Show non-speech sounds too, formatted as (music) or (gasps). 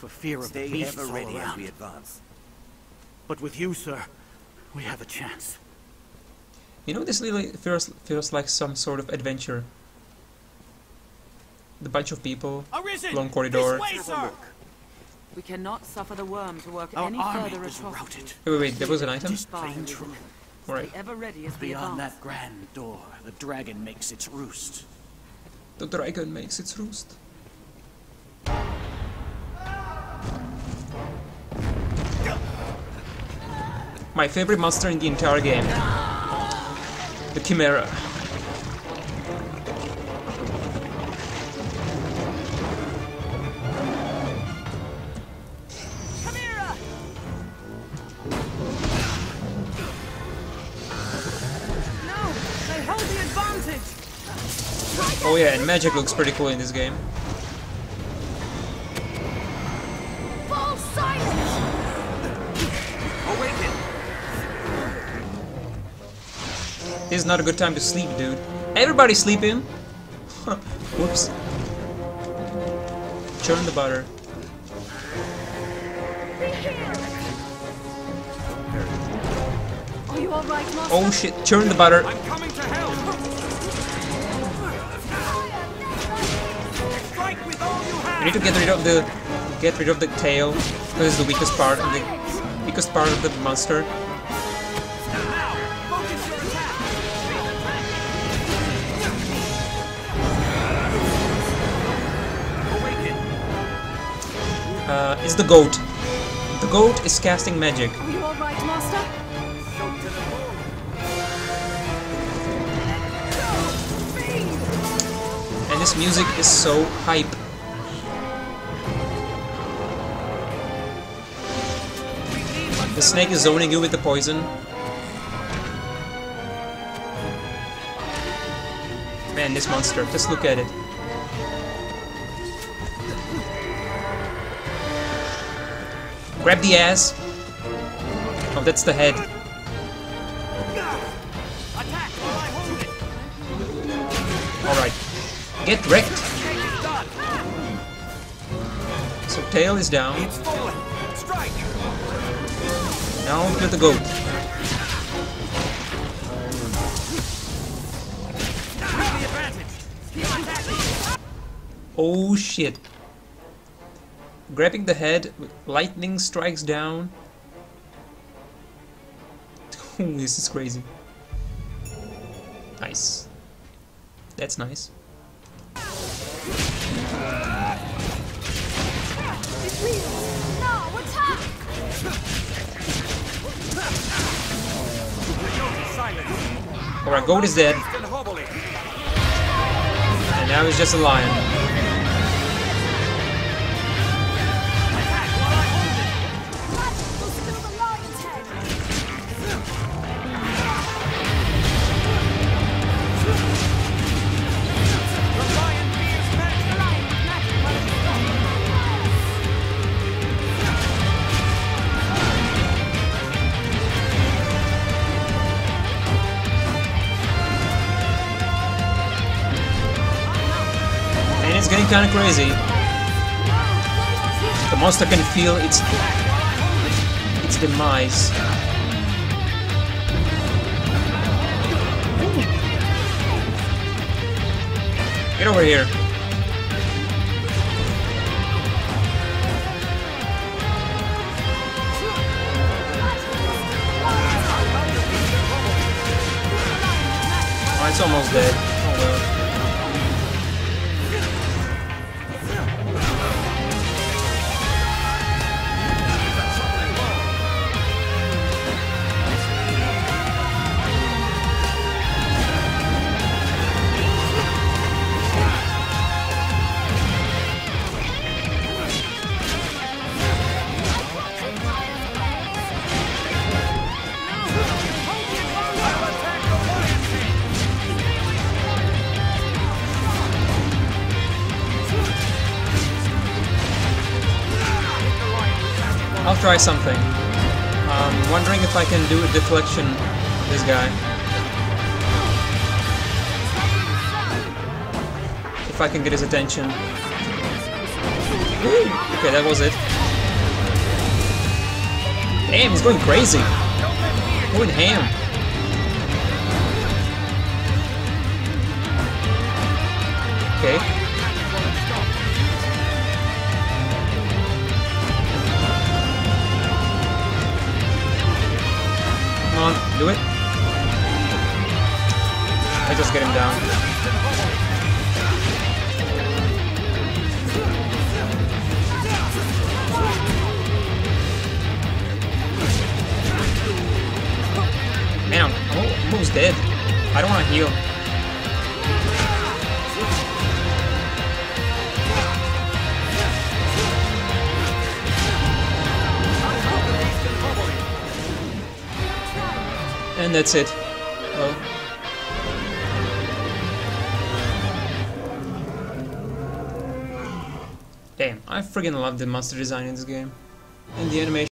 for fear of Stay the beasts ever all ready as around. we advance. But with you, sir, we have a chance. You know, this really feels feels like some sort of adventure. The bunch of people, Arisen! long corridor. This way, sir! We cannot suffer the worm to work Our any army further was atrocities. routed. Wait, wait, wait, there was an item? Just plain true. Alright. Stay ever ready as Beyond advance. that grand door, the dragon makes its roost. The dragon makes its roost. My favorite monster in the entire game. The Chimera. Chimera! No! They hold the advantage! Oh yeah, and magic looks pretty cool in this game. This is not a good time to sleep, dude. Everybody sleeping! (laughs) Whoops. Churn the butter. Are you alright, Oh shit, churn the butter. I'm coming to help! Strike you need to get rid of the get rid of the tail. This is the weakest part and the weakest part of the monster. Uh, it's the goat. The goat is casting magic. Are you Master? To the bone! And this music is so hype. The snake is zoning you with the poison. Man, this monster, just look at it. Grab the ass. Oh, that's the head. Alright. Get wrecked. So tail is down. Now to the goat. Oh shit. Grabbing the head, lightning strikes down. (laughs) This is crazy. Nice. That's nice. Alright, goat is dead, and now he's just a lion. It's getting kinda crazy. The monster can feel its its demise. Get over here. Oh, it's almost dead. Oh well. Try something. I'm wondering if I can do a deflection this guy. If I can get his attention. (gasps) Okay, that was it. Damn, he's going crazy. Going ham. Do it. I just get him down. Man, I'm almost dead. I don't want to heal. And that's it. Damn, I freaking love the monster design in this game. And the animation.